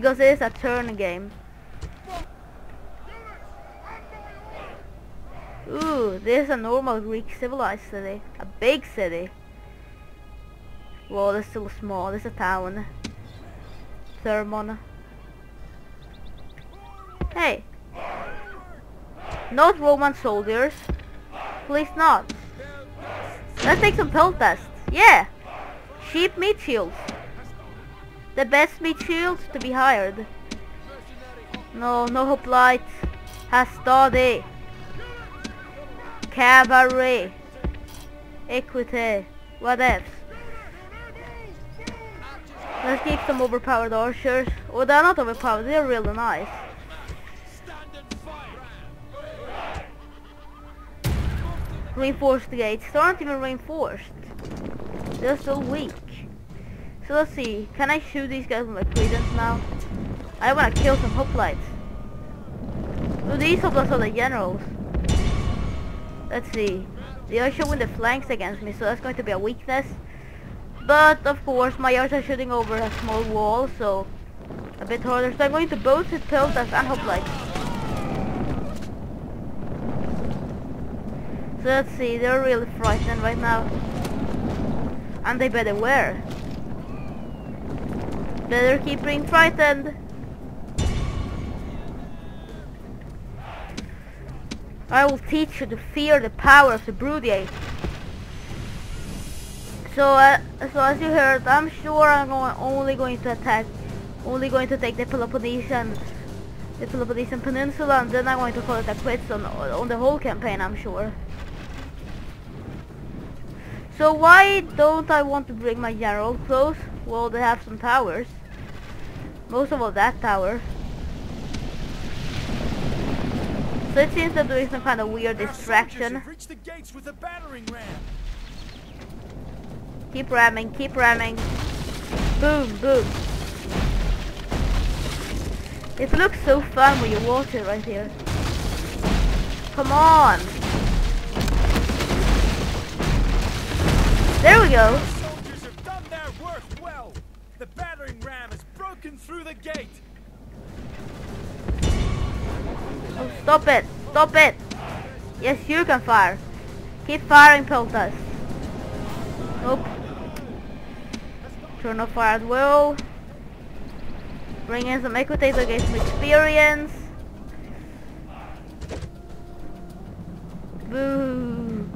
Because it is a turn game. Ooh, this is a normal Greek civilized city. A big city. Well, it's still small. It's a town. Thermon. Hey. Not Roman soldiers. Please not. Let's take some pill tests. Yeah. Sheep meat shields. The best meat shields to be hired. No, no hope hoplite. Hastati. Cabaret. Equity. What else? Let's keep some overpowered archers. Oh, they're not overpowered. They're really nice. Reinforced gates. They aren't even reinforced. They're still weak. So let's see. Can I shoot these guys with my Cretans now? I wanna kill some hoplites. Oh, these hoplites are the generals. Let's see. They are showing the flanks against me, so that's going to be a weakness. But of course my archers are shooting over a small wall, so a bit harder. So I'm going to both hit Piltas and hoplites. So let's see, they're really frightened right now. And they better wear. Better keep being frightened. I will teach you to fear the power of the Brutii. So, uh, so as you heard, I'm sure I'm going, only going to attack, only going to take the Peloponnesian, the Peloponnesian Peninsula, and then I'm going to call it a quits on, on the whole campaign, I'm sure. So why don't I want to bring my general close? Well, they have some towers. Most of all that tower. So it seems they're doing some kind of weird distraction. Keep ramming, keep ramming. Boom, boom. It looks so fun when you watch it right here. Come on. There we go. soldiers have done their work well. The battering ram has broken through the gate. Oh, stop it. Stop it. Yes, you can fire. Keep firing, Peltas. Nope. Turn off fire at will. Bring in some equity to get some experience. Boo.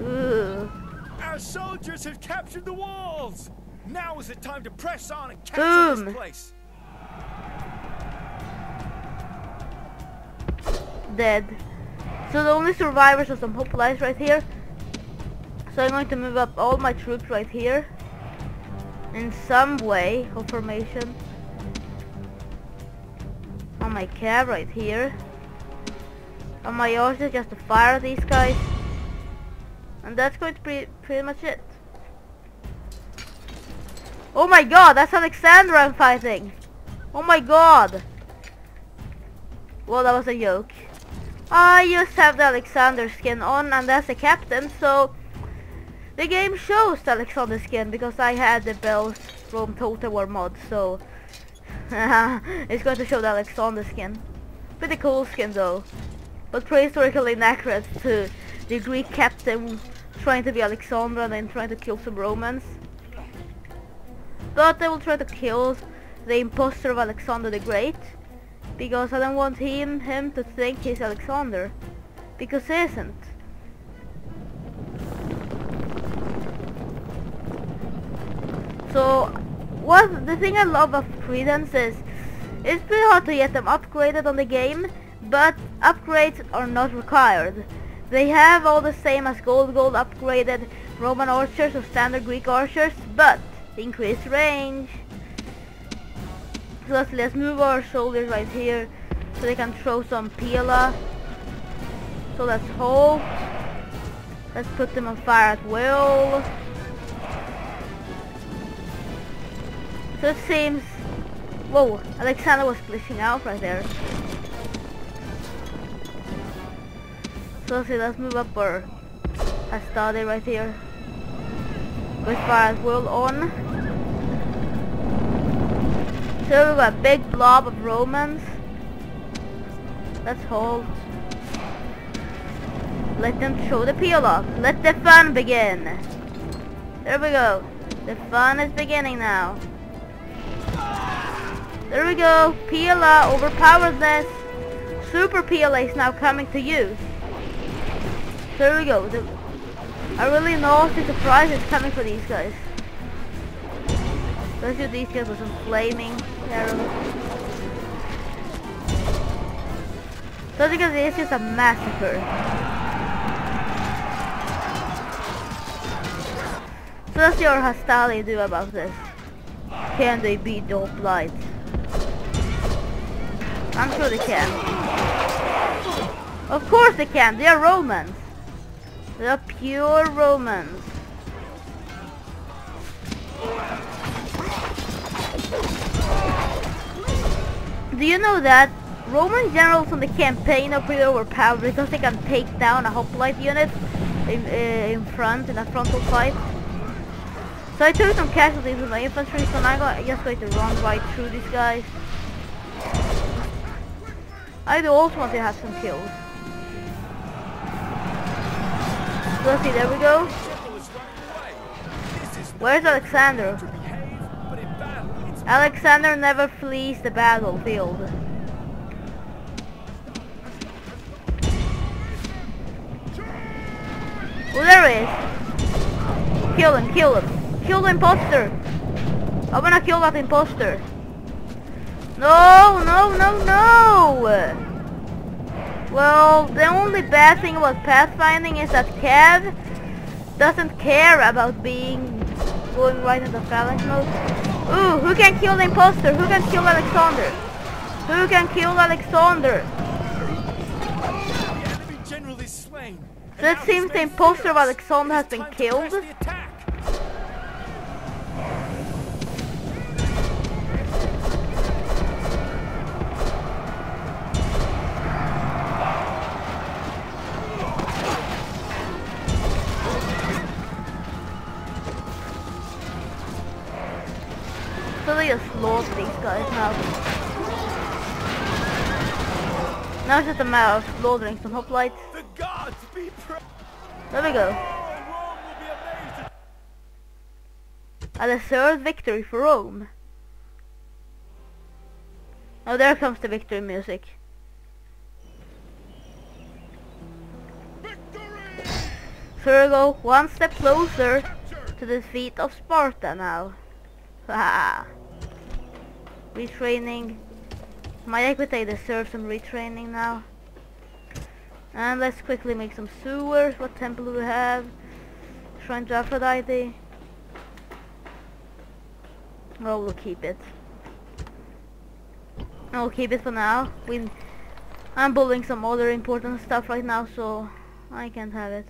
Ooh. Our soldiers have captured the walls. Now is the time to press on and capture Boom. this place. Dead. So the only survivors are some hope hoplites right here. So I'm going to move up all my troops right here. In some way of formation. On my cab right here. On my archers just to fire these guys. And that's going to be pretty much it. Oh my god, that's Alexandra I'm fighting. Oh my god. Well, that was a joke. I just have the Alexander skin on and that's the captain, so the game shows the Alexander skin because I had the Bells from Total War mod, so it's going to show the Alexander skin. Pretty cool skin though, but prehistorically inaccurate to the Greek captain trying to be Alexander and then trying to kill some Romans. But I will try to kill the imposter of Alexander the Great because I don't want him him to think he's Alexander because he isn't. So what the thing I love of Cretans is it's pretty hard to get them upgraded on the game but upgrades are not required. They have all the same as gold gold upgraded Roman archers or standard Greek archers but increased range. So let's, move our soldiers right here so they can throw some pila. So let's hold. Let's put them on fire at will. So it seems... Whoa, Alexander was glitching out right there. So let's see, let's move up our Astade right here. With fire will on. So we got a big blob of Romans. Let's hold. Let them throw the peel off. Let the fun begin. There we go. The fun is beginning now. There we go. pila overpowers this. Super pila is now coming to use. There we go. The, a really know if the surprise is coming for these guys. Let's do these guys with some flaming arrows. So because this is a massacre. So let's see Hastati do about this. Can they beat the Hoplite? I'm sure they can. Of course they can, they are Romans. Are pure Romans. Do you know that Roman generals on the campaign are pretty overpowered because they can take down a hoplite unit in, uh, in front in a frontal fight? So I took some casualties with my infantry, so now I'm just going to run right through these guys. I do also want to have some kills. See, there we go. Where's Alexander? Alexander never flees the battlefield. Oh, there he is. Kill him, kill him. Kill the imposter. I'm gonna kill that imposter. No, no, no, no! Well, the only bad thing about pathfinding is that Kev doesn't care about being going right into phalanx mode. Ooh, who can kill the imposter? Who can kill Alexander? Who can kill Alexander? So it seems the imposter of Alexander has been killed. Now just a matter of slaughtering some hoplites. The gods be. There we go. Rome will be amazed. And a third victory for Rome. Oh, there comes the victory music. Victory! So we go one step closer to the defeat of Sparta now. Haha. retraining. My equity deserves some retraining now. And let's quickly make some sewers. What temple do we have? Shrine to Aphrodite. Oh, we'll keep it. I'll keep it for now. We, I'm building some other important stuff right now, so I can't have it.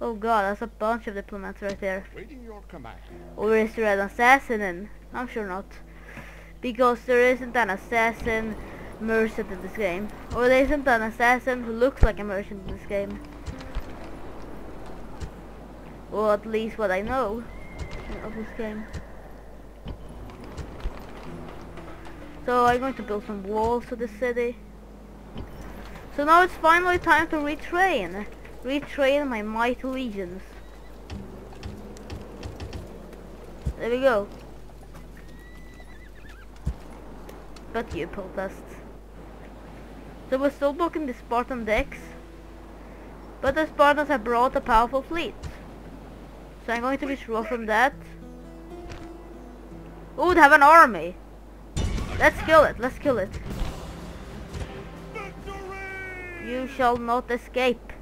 Oh god, that's a bunch of diplomats right there. Waiting your command. Or is there an assassin in? I'm sure not. Because there isn't an assassin merchant in this game. Or there isn't an assassin who looks like a merchant in this game. Or at least what I know of this game. So I'm going to build some walls to the city. So now it's finally time to retrain. Retrain my mighty legions. There we go. But you protest. So we're still blocking the Spartan decks. But the Spartans have brought a powerful fleet. So I'm going to be withdraw from that. Oh, they have an army. Let's kill it, let's kill it. Victory! You shall not escape.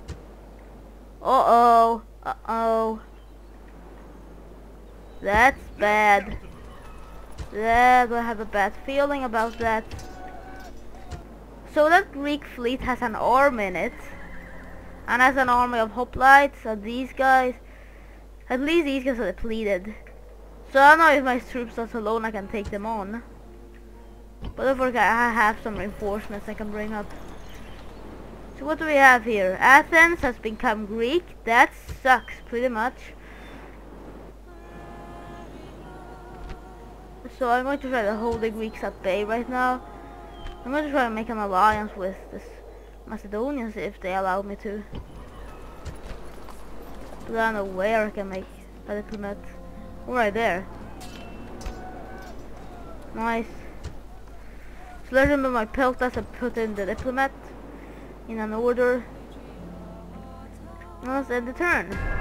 Uh-oh. Uh-oh. That's bad. Yeah, I have a bad feeling about that. So that Greek fleet has an army in it. And has an army of hoplites and these guys. At least these guys are depleted. So I don't know if my troops are alone I can take them on. But forget I have some reinforcements I can bring up. So what do we have here? Athens has become Greek. That sucks pretty much. So I'm going to try to hold the Greeks at bay right now. I'm going to try to make an alliance with the Macedonians if they allow me to. But I don't know where I can make a diplomat. Right there. Nice. So let's remove my peltas and put in the diplomat in an order. Now let's end the turn.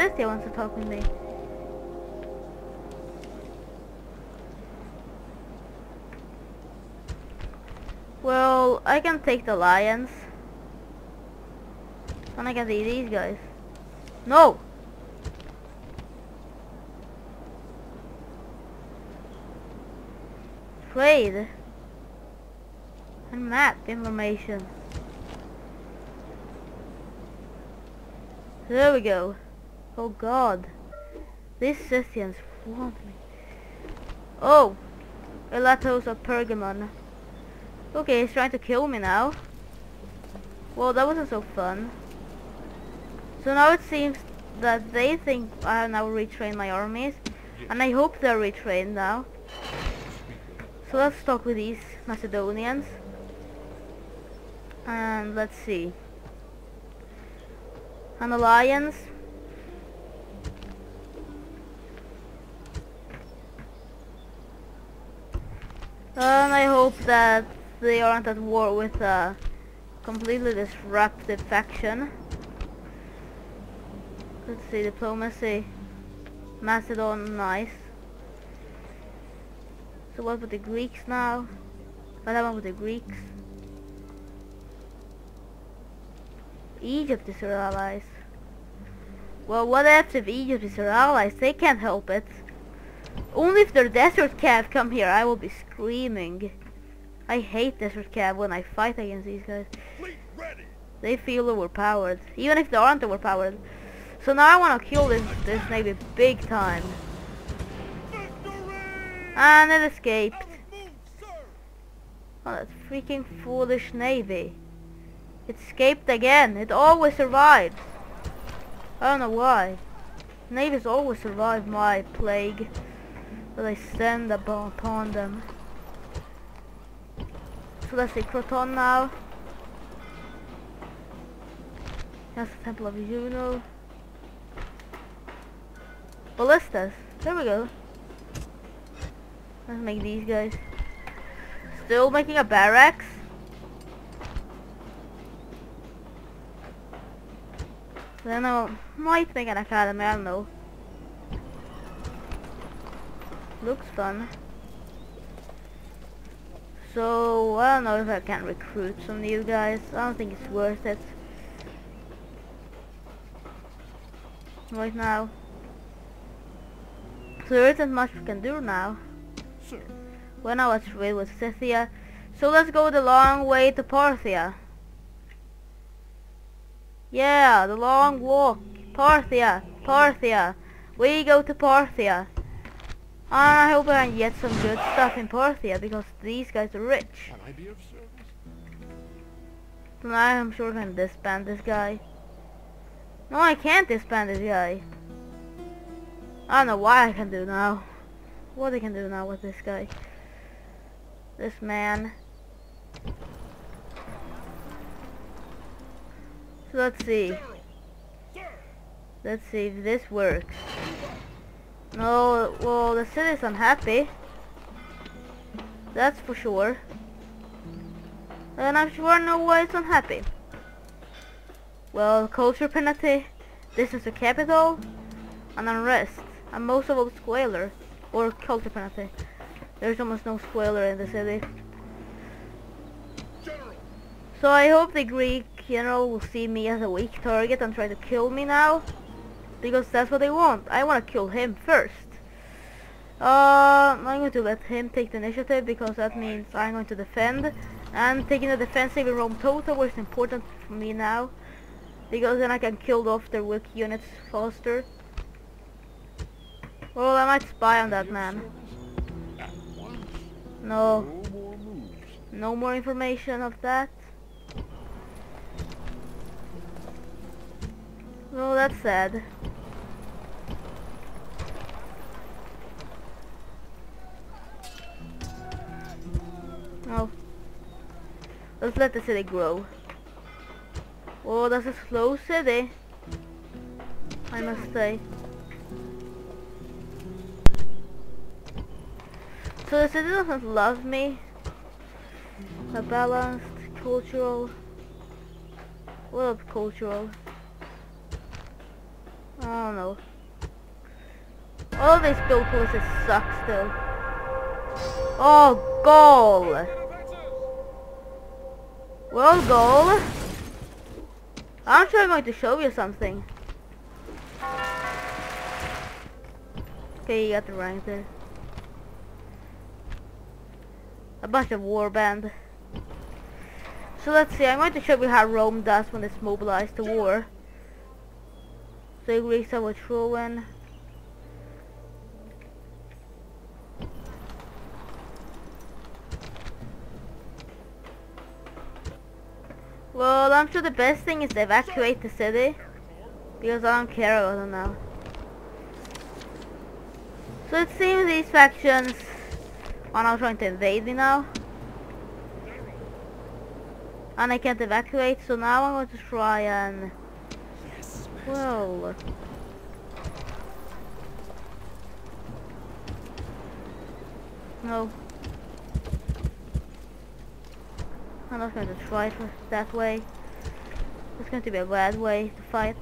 Scythia wants to talk with me. Well, I can take the lions. And I can see these guys. No! Trade. And map information. There we go. Oh god. These Scythians want me. Oh! Elatos of Pergamon. Okay, he's trying to kill me now. Well, that wasn't so fun. So now it seems that they think I have now retrained my armies. And I hope they're retrained now. So let's talk with these Macedonians. And let's see. An alliance. Hope that they aren't at war with a completely disruptive faction. Let's see, diplomacy. Macedon, nice. So what with the Greeks now? What happened with the Greeks? Egypt is our allies. Well, what if Egypt is our allies? They can't help it. Only if their desert cav come here, I will be screaming. I hate desert cav when I fight against these guys. They feel overpowered, even if they aren't overpowered. So now I want to kill this this navy big time. And ah, it escaped. Oh, that freaking foolish navy. It escaped again. It always survives. I don't know why. Navies always survive my plague that I send upon them. So let's see, Croton now. That's the Temple of Juno. Ballistas. There we go. Let's make these guys. Still making a barracks. Then I might make an academy, I don't know. Looks fun. So, I don't know if I can recruit some new guys. I don't think it's worth it. Right now. So there isn't much we can do now. When I was with, with Scythia. So let's go the long way to Parthia. Yeah, the long walk. Parthia, Parthia. We go to Parthia. And I hope I can get some good stuff in Parthia because these guys are rich. Can I be of service? I'm sure I can disband this guy. No, I can't disband this guy. I don't know what I can do now. What I can do now with this guy. This man. So let's see. Let's see if this works. No, well, the city's unhappy. That's for sure. And I'm sure I know why it's unhappy. Well, culture penalty, this is the capital, and unrest, and most of all squalor, or culture penalty. There's almost no squalor in the city. General! So I hope the Greek general will see me as a weak target and try to kill me now. Because that's what they want. I want to kill him first. Uh, I'm going to let him take the initiative because that means I'm going to defend. And taking the defensive in Rome Total War important for me now. Because then I can kill off their weak units faster. Well, I might spy on that man. No, No more information of that. No, that's sad. No. Let's let the city grow. Oh, that's a slow city. I must say. So the city doesn't love me. A balanced, cultural. What up, cultural? I don't know. All these build policies suck still. Oh, goal! Well, goal. I'm sure I'm going to show you something. Okay, you got the rank there. A bunch of warband. So let's see, I'm going to show you how Rome does when it's mobilized to war. So Greeks are withdrawing. Well, I'm sure the best thing is to evacuate the city. Because I don't care about them now. So it seems these factions are now trying to invade me now. And I can't evacuate, so now I'm going to try and... Well... No. I'm not going to try it that way. It's going to be a bad way to fight.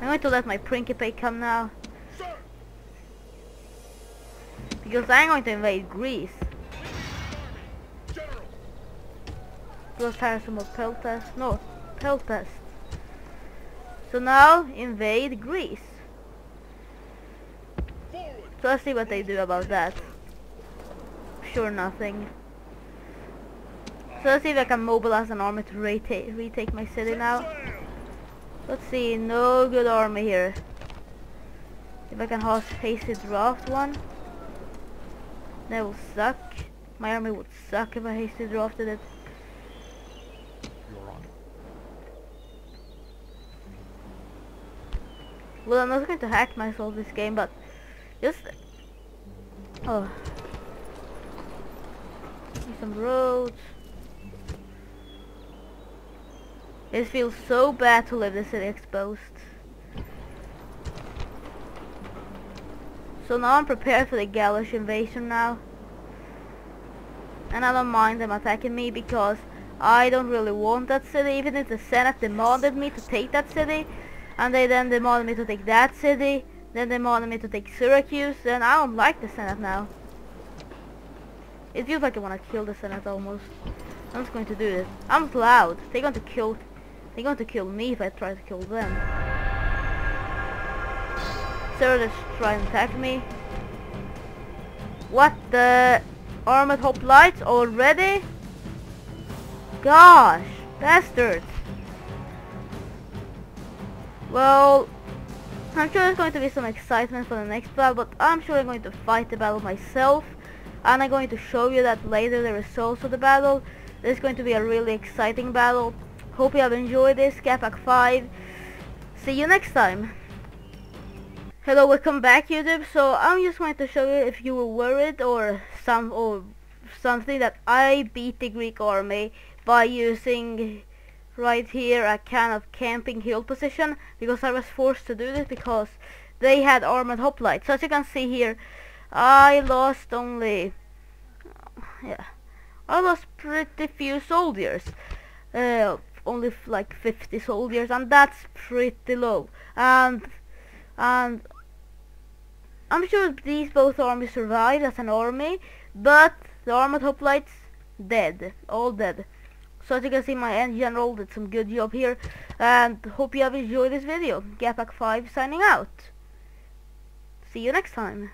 I'm going to let my Principe come now. Because I'm going to invade Greece. Plus hire some more Peltas. No, Peltas. So now, invade Greece. So let's see what they do about that. Sure nothing. So let's see if I can mobilize an army to retake retake my city now. Let's see, no good army here. If I can host hasty draft one, that will suck. My army would suck if I hasty drafted it. Well, I'm not going to hack myself this game, but just oh, some roads. It feels so bad to leave the city exposed. So now I'm prepared for the Gaulish invasion now. And I don't mind them attacking me because I don't really want that city. Even if the Senate demanded me to take that city, and they then demanded me to take that city, then they demanded me to take Syracuse, then I don't like the Senate now. It feels like I want to kill the Senate almost. I'm just going to do this. I'm loud. They're going to kill they're going to kill me if I try to kill them. So let's try and attack me. What the? Armored hoplites already? Gosh, bastards. Well, I'm sure there's going to be some excitement for the next battle, but I'm sure I'm going to fight the battle myself. And I'm going to show you that later the results of the battle. This is going to be a really exciting battle. Hope you have enjoyed this, Gabhack 5. See you next time. Hello, welcome back YouTube. So I'm just going to show you if you were worried or some or something that I beat the Greek army by using right here a kind of camping hill position because I was forced to do this because they had armored hoplites. So as you can see here, I lost only yeah, I lost pretty few soldiers. Uh, only like 50 soldiers and that's pretty low. And and I'm sure these both armies survived as an army but the armored hoplites dead all dead. So as you can see my end general did some good job here and hope you have enjoyed this video. Gabhack 5 signing out. See you next time